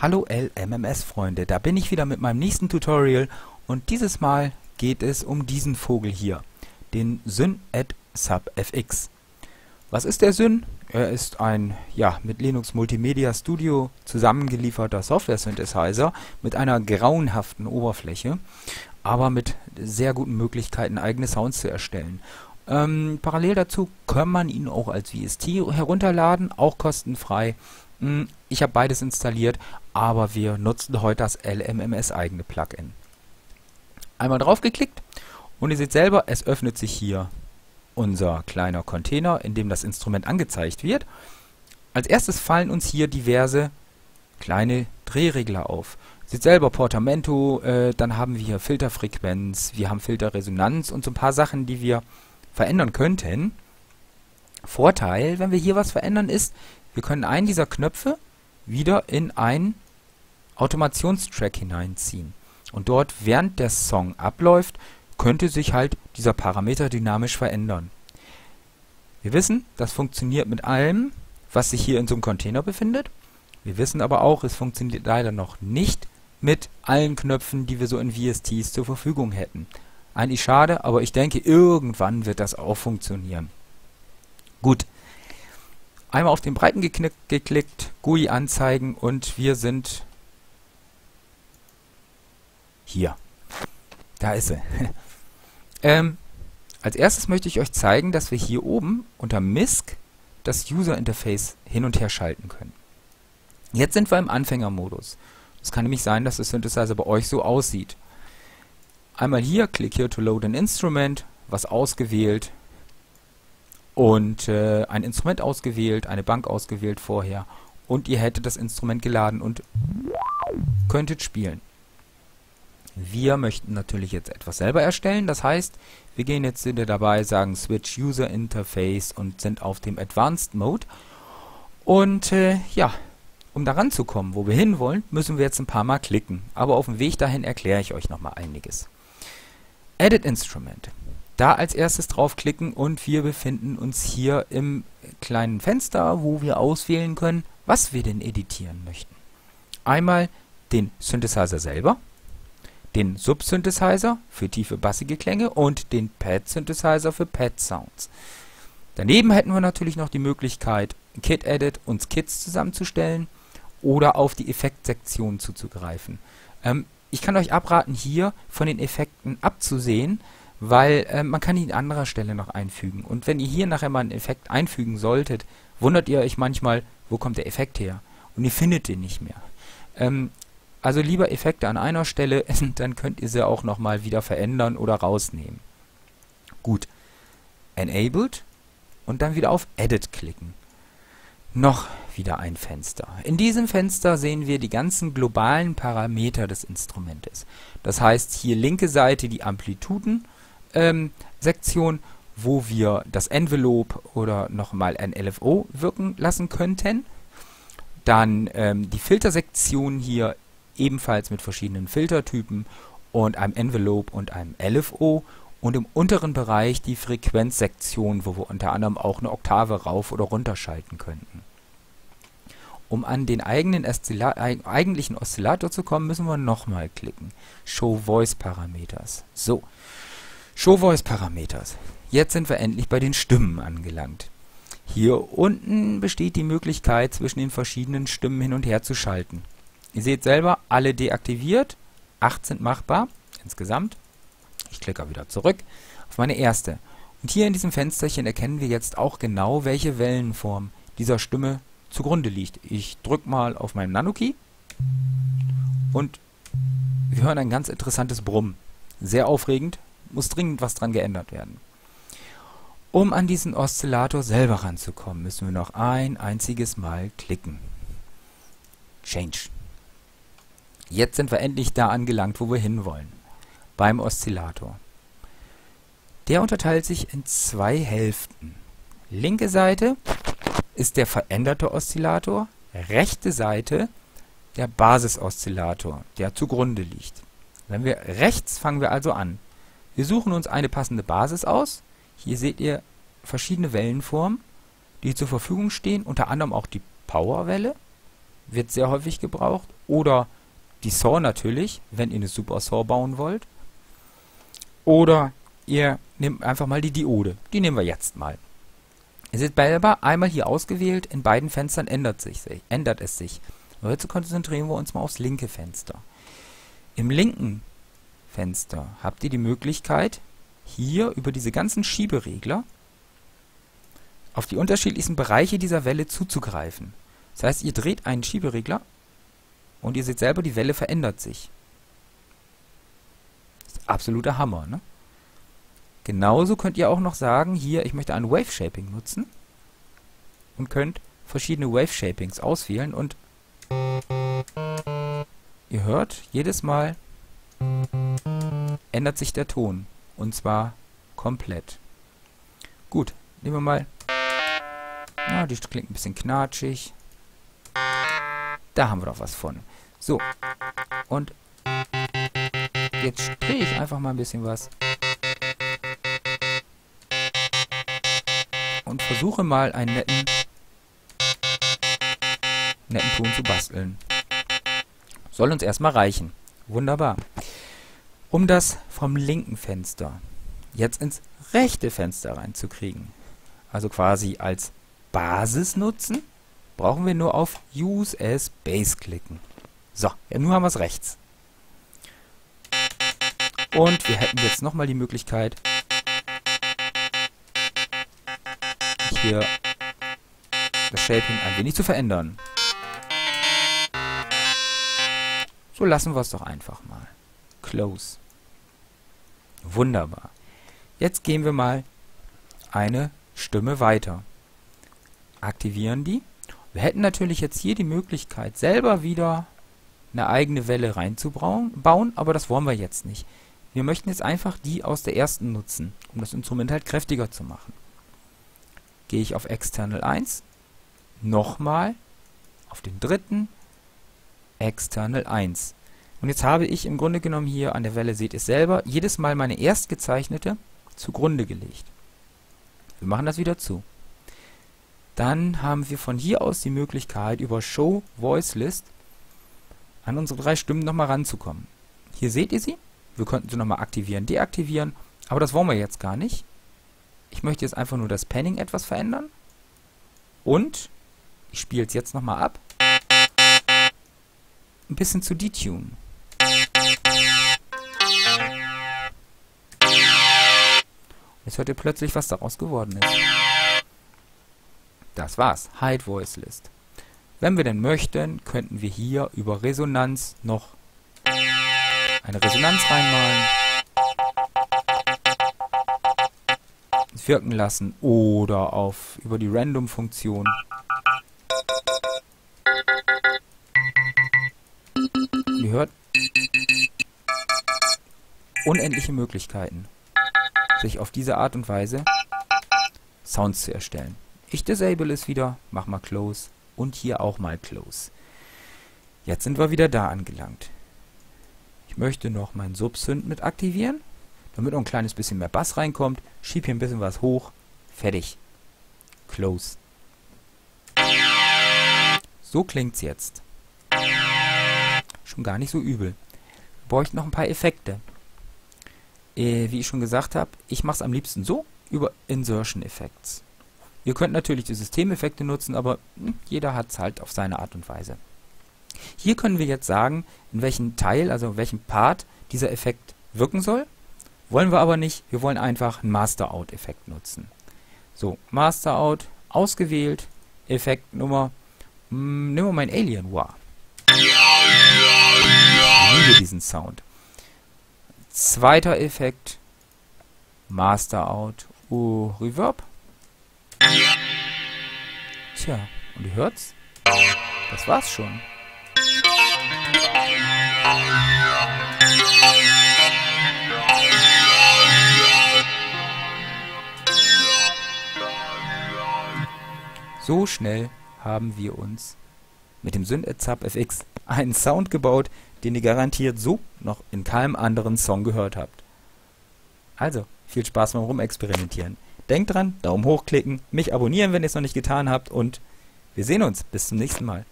Hallo LMMS-Freunde, da bin ich wieder mit meinem nächsten Tutorial und dieses Mal geht es um diesen Vogel hier, den Syn at Sub FX. Was ist der Syn? Er ist ein ja, mit Linux Multimedia Studio zusammengelieferter Software-Synthesizer mit einer grauenhaften Oberfläche, aber mit sehr guten Möglichkeiten, eigene Sounds zu erstellen. Ähm, parallel dazu kann man ihn auch als VST herunterladen, auch kostenfrei. Hm, ich habe beides installiert, aber wir nutzen heute das LMMS eigene Plugin. Einmal draufgeklickt und ihr seht selber, es öffnet sich hier unser kleiner Container, in dem das Instrument angezeigt wird. Als erstes fallen uns hier diverse kleine Drehregler auf. Seht selber Portamento, äh, dann haben wir Filterfrequenz, wir haben Filterresonanz und so ein paar Sachen, die wir verändern könnten. Vorteil, wenn wir hier was verändern, ist, wir können einen dieser Knöpfe wieder in einen Automationstrack hineinziehen. Und dort, während der Song abläuft, könnte sich halt dieser Parameter dynamisch verändern. Wir wissen, das funktioniert mit allem, was sich hier in so einem Container befindet. Wir wissen aber auch, es funktioniert leider noch nicht mit allen Knöpfen, die wir so in VSTs zur Verfügung hätten. Eigentlich schade, aber ich denke, irgendwann wird das auch funktionieren. Gut. Einmal auf den Breiten geklickt, GUI anzeigen und wir sind hier. Da ist sie. ähm, als erstes möchte ich euch zeigen, dass wir hier oben unter MISC das User Interface hin und her schalten können. Jetzt sind wir im Anfängermodus. Es kann nämlich sein, dass das Synthesizer bei euch so aussieht. Einmal hier, klick hier to load an instrument, was ausgewählt und äh, ein Instrument ausgewählt, eine Bank ausgewählt vorher und ihr hättet das Instrument geladen und könntet spielen. Wir möchten natürlich jetzt etwas selber erstellen, das heißt, wir gehen jetzt wieder dabei, sagen Switch User Interface und sind auf dem Advanced Mode und äh, ja, um daran zu kommen, wo wir hinwollen, müssen wir jetzt ein paar Mal klicken, aber auf dem Weg dahin erkläre ich euch nochmal einiges. Edit Instrument. Da als erstes draufklicken und wir befinden uns hier im kleinen Fenster, wo wir auswählen können, was wir denn editieren möchten. Einmal den Synthesizer selber, den Sub-Synthesizer für tiefe bassige Klänge und den Pad-Synthesizer für Pad-Sounds. Daneben hätten wir natürlich noch die Möglichkeit, Kit-Edit und Kits zusammenzustellen oder auf die Effektsektion zuzugreifen. Ähm, ich kann euch abraten, hier von den Effekten abzusehen, weil äh, man kann ihn an anderer Stelle noch einfügen. Und wenn ihr hier nachher mal einen Effekt einfügen solltet, wundert ihr euch manchmal, wo kommt der Effekt her? Und ihr findet den nicht mehr. Ähm, also lieber Effekte an einer Stelle, dann könnt ihr sie auch nochmal wieder verändern oder rausnehmen. Gut. Enabled und dann wieder auf Edit klicken. Noch wieder ein Fenster. In diesem Fenster sehen wir die ganzen globalen Parameter des Instrumentes. Das heißt, hier linke Seite die Amplituden-Sektion, ähm, wo wir das Envelope oder nochmal ein LFO wirken lassen könnten. Dann ähm, die Filtersektion hier ebenfalls mit verschiedenen Filtertypen und einem Envelope und einem LFO und im unteren Bereich die Frequenzsektion, wo wir unter anderem auch eine Oktave rauf oder runter schalten könnten. Um an den eigenen Oszilla eigentlichen Oszillator zu kommen, müssen wir nochmal klicken. Show Voice Parameters. So, Show Voice Parameters. Jetzt sind wir endlich bei den Stimmen angelangt. Hier unten besteht die Möglichkeit, zwischen den verschiedenen Stimmen hin und her zu schalten. Ihr seht selber, alle deaktiviert, 8 sind machbar insgesamt. Ich klicke wieder zurück auf meine erste. Und hier in diesem Fensterchen erkennen wir jetzt auch genau, welche Wellenform dieser Stimme zugrunde liegt. Ich drücke mal auf meinen Nano-Key und wir hören ein ganz interessantes Brummen. Sehr aufregend, muss dringend was dran geändert werden. Um an diesen Oszillator selber ranzukommen, müssen wir noch ein einziges Mal klicken. Change. Jetzt sind wir endlich da angelangt, wo wir hinwollen. Beim Oszillator. Der unterteilt sich in zwei Hälften. Linke Seite ist der veränderte Oszillator, rechte Seite der Basisoszillator, der zugrunde liegt. Wenn wir rechts fangen wir also an. Wir suchen uns eine passende Basis aus. Hier seht ihr verschiedene Wellenformen, die zur Verfügung stehen, unter anderem auch die Powerwelle. wird sehr häufig gebraucht. Oder die Saw natürlich, wenn ihr eine Super Saw bauen wollt. Oder ihr nehmt einfach mal die Diode. Die nehmen wir jetzt mal. Ihr seht selber einmal hier ausgewählt, in beiden Fenstern ändert, sich, ändert es sich. Heute konzentrieren wir uns mal aufs linke Fenster. Im linken Fenster habt ihr die Möglichkeit, hier über diese ganzen Schieberegler auf die unterschiedlichsten Bereiche dieser Welle zuzugreifen. Das heißt, ihr dreht einen Schieberegler und ihr seht selber, die Welle verändert sich. Das ist absoluter Hammer, ne? Genauso könnt ihr auch noch sagen, hier, ich möchte ein Wave Shaping nutzen und könnt verschiedene Wave Shapings auswählen und ihr hört, jedes Mal ändert sich der Ton und zwar komplett. Gut, nehmen wir mal, na, die klingt ein bisschen knatschig. Da haben wir doch was von. So, und jetzt drehe ich einfach mal ein bisschen was. und versuche mal einen netten, netten Ton zu basteln. Soll uns erstmal reichen. Wunderbar. Um das vom linken Fenster jetzt ins rechte Fenster reinzukriegen, also quasi als Basis nutzen, brauchen wir nur auf Use as Base klicken. So, ja, nun haben wir es rechts. Und wir hätten jetzt nochmal die Möglichkeit, hier das Shaping ein wenig zu verändern. So lassen wir es doch einfach mal. Close. Wunderbar. Jetzt gehen wir mal eine Stimme weiter. Aktivieren die. Wir hätten natürlich jetzt hier die Möglichkeit, selber wieder eine eigene Welle reinzubauen, aber das wollen wir jetzt nicht. Wir möchten jetzt einfach die aus der ersten nutzen, um das Instrument halt kräftiger zu machen gehe ich auf External 1, nochmal auf den dritten, External 1. Und jetzt habe ich im Grunde genommen hier an der Welle, seht ihr es selber, jedes Mal meine erst gezeichnete zugrunde gelegt. Wir machen das wieder zu. Dann haben wir von hier aus die Möglichkeit, über Show Voice List an unsere drei Stimmen nochmal ranzukommen. Hier seht ihr sie. Wir könnten sie nochmal aktivieren, deaktivieren, aber das wollen wir jetzt gar nicht. Ich möchte jetzt einfach nur das Panning etwas verändern. Und ich spiele es jetzt nochmal ab. Ein bisschen zu detune. Jetzt hört ihr plötzlich, was daraus geworden ist. Das war's. Hide Voice List. Wenn wir denn möchten, könnten wir hier über Resonanz noch eine Resonanz reinmalen. wirken lassen oder auf über die Random-Funktion. Ihr hört unendliche Möglichkeiten, sich auf diese Art und Weise Sounds zu erstellen. Ich disable es wieder, mach mal Close und hier auch mal Close. Jetzt sind wir wieder da angelangt. Ich möchte noch meinen Subsynth mit aktivieren damit noch ein kleines bisschen mehr Bass reinkommt. Schieb hier ein bisschen was hoch. Fertig. Close. So klingt's jetzt. Schon gar nicht so übel. Wir bräuchten noch ein paar Effekte. Äh, wie ich schon gesagt habe, ich mache es am liebsten so, über Insertion Effects. Ihr könnt natürlich die Systemeffekte nutzen, aber hm, jeder hat es halt auf seine Art und Weise. Hier können wir jetzt sagen, in welchem Teil, also in welchem Part dieser Effekt wirken soll. Wollen wir aber nicht, wir wollen einfach einen Master-Out-Effekt nutzen. So, Master-Out, ausgewählt, Effektnummer, hm, nehmen wir mein Alien, wow. Ich liebe diesen Sound. Zweiter Effekt, Master-Out, oh, Reverb. Tja, und ihr hört's? Das war's schon. So schnell haben wir uns mit dem Synth-Zap FX einen Sound gebaut, den ihr garantiert so noch in keinem anderen Song gehört habt. Also, viel Spaß beim Rumexperimentieren. Denkt dran, Daumen hoch klicken, mich abonnieren, wenn ihr es noch nicht getan habt und wir sehen uns. Bis zum nächsten Mal.